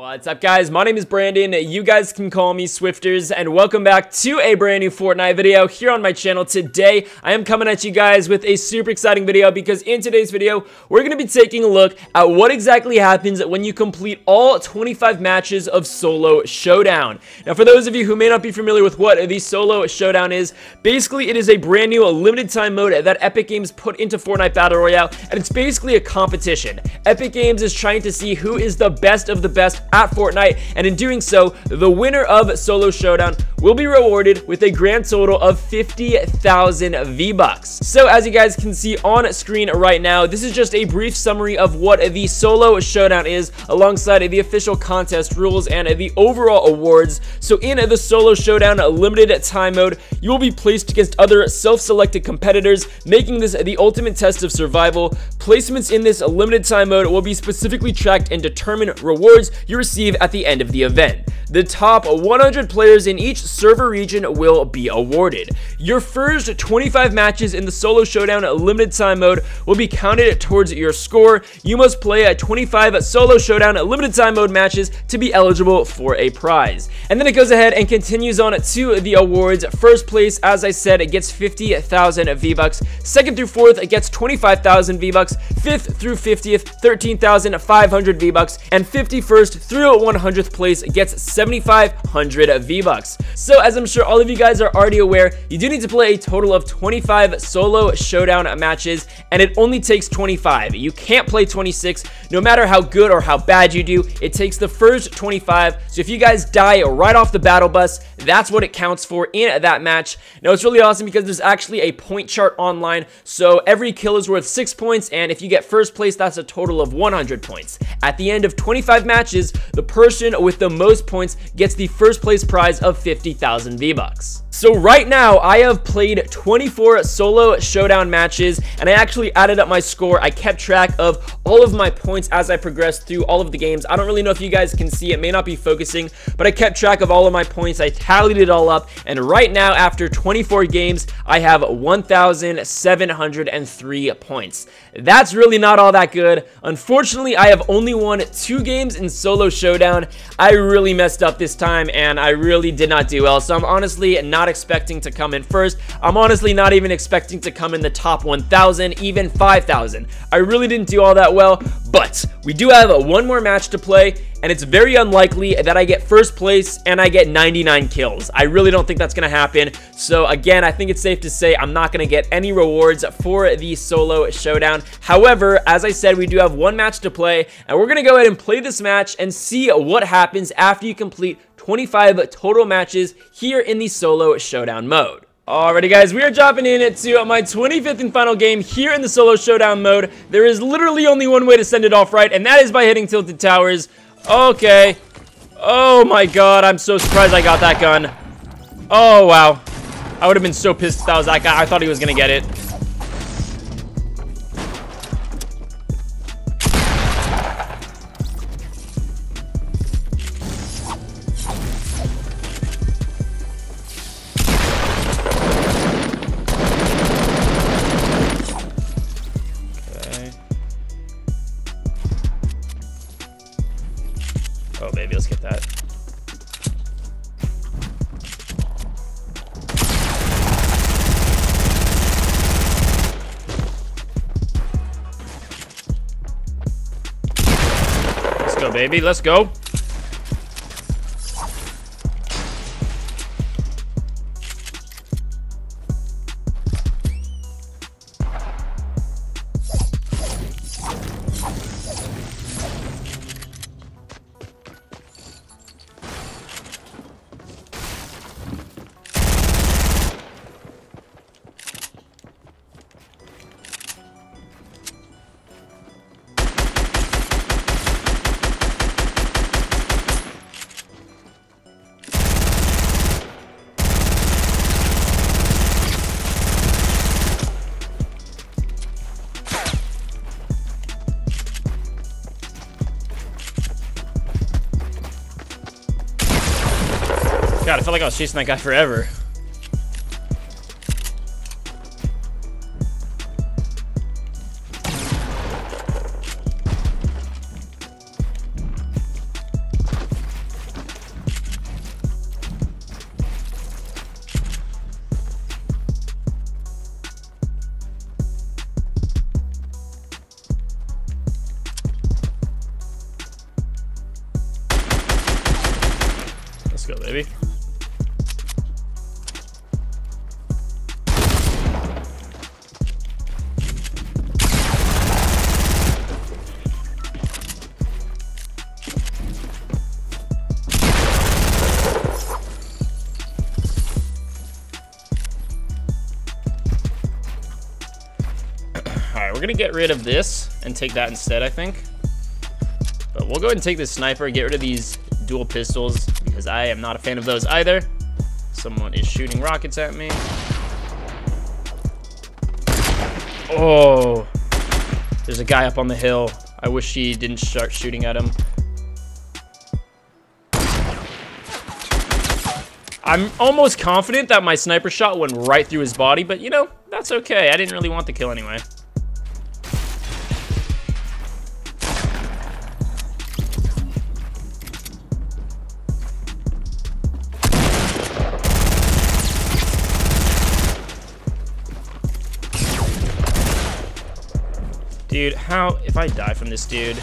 What's up guys, my name is Brandon, you guys can call me Swifterrs, and welcome back to a brand new Fortnite video here on my channel. Today, I am coming at you guys with a super exciting video because in today's video, we're going to be taking a look at what exactly happens when you complete all 25 matches of Solo Showdown. Now for those of you who may not be familiar with what the Solo Showdown is, basically it is a brand new limited time mode that Epic Games put into Fortnite Battle Royale, and it's basically a competition. Epic Games is trying to see who is the best of the best at Fortnite, and in doing so, the winner of Solo Showdown will be rewarded with a grand total of 50,000 V-Bucks. So as you guys can see on screen right now, this is just a brief summary of what the Solo Showdown is, alongside the official contest rules and the overall awards. So in the Solo Showdown limited time mode, you will be placed against other self-selected competitors, making this the ultimate test of survival. Placements in this limited time mode will be specifically tracked and determine rewards you receive at the end of the event. The top 100 players in each server region will be awarded. Your first 25 matches in the Solo Showdown limited time mode will be counted towards your score. You must play a 25 Solo Showdown limited time mode matches to be eligible for a prize. And then it goes ahead and continues on to the awards. First place, as I said, it gets 50,000 V-Bucks. Second through fourth, it gets 25,000 V-Bucks. Fifth through 50th, 13,500 V-Bucks. And 51st through 100th place gets 7,500 V-Bucks. So as I'm sure all of you guys are already aware, you do need to play a total of 25 solo showdown matches, and it only takes 25. You can't play 26, no matter how good or how bad you do, it takes the first 25. So if you guys die right off the battle bus, that's what it counts for in that match. Now it's really awesome because there's actually a point chart online, so every kill is worth 6 points, and if you get first place, that's a total of 100 points. At the end of 25 matches, the person with the most points gets the first place prize of 50,000 V-Bucks. So right now, I have played 24 solo showdown matches, and I actually added up my score. I kept track of all of my points as I progressed through all of the games. I don't really know if you guys can see, it may not be focusing, but I kept track of all of my points. I tallied it all up, and right now, after 24 games, I have 1,703 points. That's really not all that good. Unfortunately, I have only won two games in solo showdown. I really messed up this time, and I really did not do well, so I'm honestly not expecting to come in first. I'm honestly not even expecting to come in the top 1,000, even 5,000. I really didn't do all that well, but we do have one more match to play, and it's very unlikely that I get first place and I get 99 kills. I really don't think that's going to happen. So again, I think it's safe to say I'm not going to get any rewards for the solo showdown. However, as I said, we do have one match to play, and we're going to go ahead and play this match and see what happens after you complete 25 total matches here in the solo showdown mode. Alrighty guys, we are dropping in to my 25th and final game here in the solo showdown mode. There is literally only one way to send it off right, and that is by hitting Tilted Towers. Okay. Oh my god, I'm so surprised I got that gun. Oh wow. I would have been so pissed if that was that guy. I thought he was gonna get it. Baby. Let's go. God, I felt like I was chasing that guy forever. We're gonna get rid of this and take that instead, I think. But we'll go ahead and take this sniper, get rid of these dual pistols, because I am not a fan of those either. Someone is shooting rockets at me. Oh, there's a guy up on the hill. I wish he didn't start shooting at him. I'm almost confident that my sniper shot went right through his body, but you know, that's okay. I didn't really want the kill anyway. Dude, how, if I die from this dude,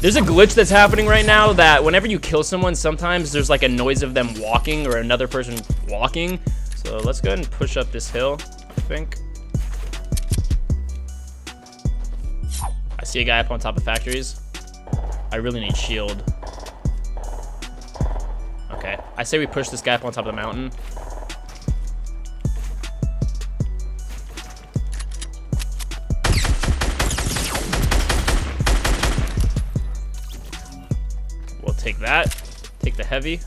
There's a glitch that's happening right now that whenever you kill someone, sometimes there's like a noise of them walking or another person walking. So let's go ahead and push up this hill, I think. I see a guy up on top of factories. I really need shield. Okay, I say we push this guy up on top of the mountain. That. Take the heavy.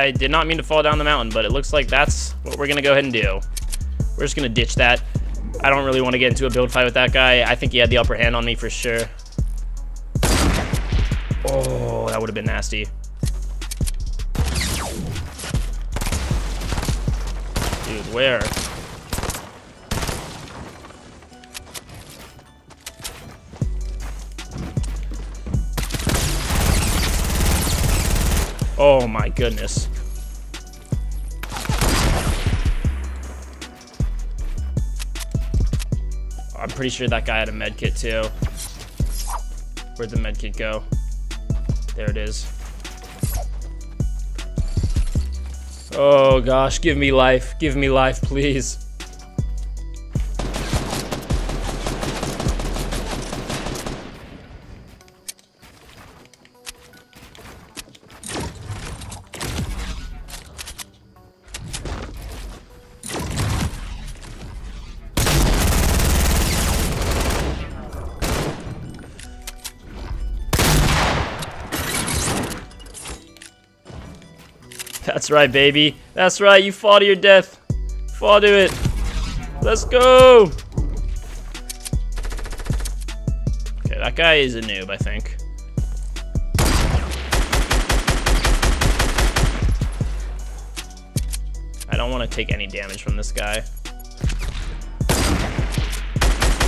I did not mean to fall down the mountain, but it looks like that's what we're going to go ahead and do. We're just going to ditch that. I don't really want to get into a build fight with that guy. I think he had the upper hand on me for sure. Oh, that would have been nasty. Dude, where? Oh my goodness. Oh, I'm pretty sure that guy had a med kit too. Where'd the med kit go? There it is. Oh gosh, give me life. Give me life, please. That's right, baby. That's right, you fall to your death. Fall to it. Let's go! Okay, that guy is a noob, I think. I don't want to take any damage from this guy.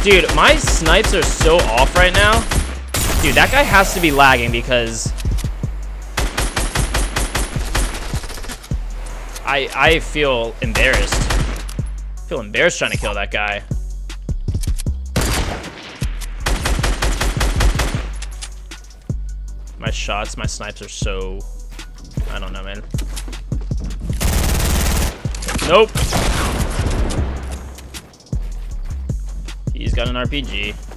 Dude, my snipes are so off right now. Dude, that guy has to be lagging because I, I feel embarrassed. I feel embarrassed trying to kill that guy. My shots, my snipes are so... I don't know, man. Nope. He's got an RPG.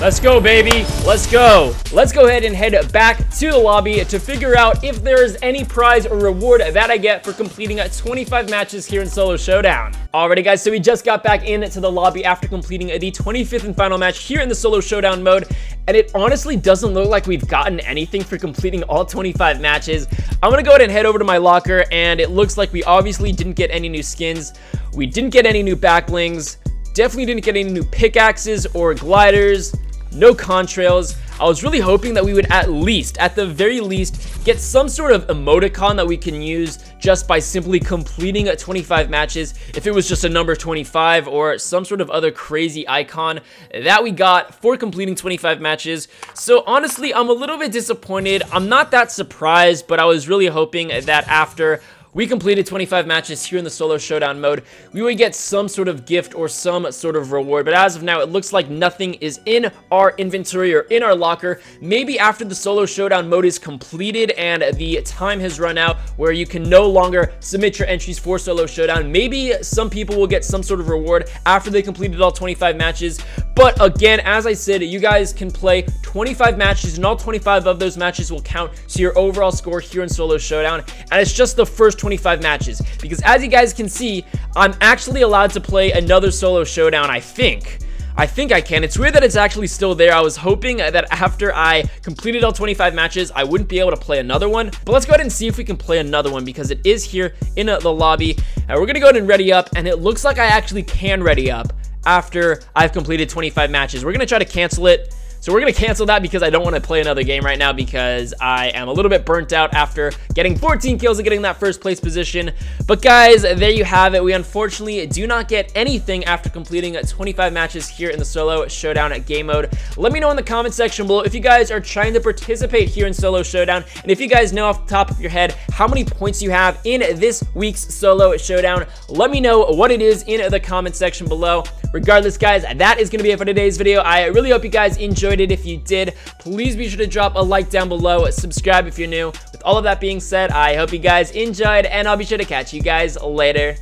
Let's go, baby. Let's go. Let's go ahead and head back to the lobby to figure out if there is any prize or reward that I get for completing 25 matches here in Solo Showdown. Alrighty, guys, so we just got back into the lobby after completing the 25th and final match here in the Solo Showdown mode, and it honestly doesn't look like we've gotten anything for completing all 25 matches. I'm gonna go ahead and head over to my locker, and it looks like we obviously didn't get any new skins. We didn't get any new backblings. Definitely didn't get any new pickaxes or gliders no contrails. I was really hoping that we would at least, at the very least, get some sort of emoticon that we can use just by simply completing 25 matches. If it was just a number 25 or some sort of other crazy icon that we got for completing 25 matches. So honestly, I'm a little bit disappointed. I'm not that surprised, but I was really hoping that after we completed 25 matches here in the solo showdown mode, we would get some sort of gift or some sort of reward. But as of now, it looks like nothing is in our inventory or in our locker. Maybe after the solo showdown mode is completed and the time has run out where you can no longer submit your entries for solo showdown, maybe some people will get some sort of reward after they completed all 25 matches. But again, as I said, you guys can play 25 matches and all 25 of those matches will count to your overall score here in solo showdown. And it's just the first 25 matches because as you guys can see, I'm actually allowed to play another solo showdown, I think. I think I can. It's weird that it's actually still there. I was hoping that after I completed all 25 matches, I wouldn't be able to play another one. But let's go ahead and see if we can play another one because it is here in the lobby. And we're going to go ahead and ready up. And it looks like I actually can ready up after I've completed 25 matches. We're going to try to cancel it. So we're going to cancel that because I don't want to play another game right now because I am a little bit burnt out after getting 14 kills and getting that first place position. But guys, there you have it. We unfortunately do not get anything after completing 25 matches here in the solo showdown game mode. Let me know in the comment section below if you guys are trying to participate here in solo showdown and if you guys know off the top of your head how many points you have in this week's solo showdown. Let me know what it is in the comment section below. Regardless, guys, that is going to be it for today's video. I really hope you guys enjoyed enjoyed it. If you did, please be sure to drop a like down below, subscribe if you're new. With all of that being said, I hope you guys enjoyed, and I'll be sure to catch you guys later.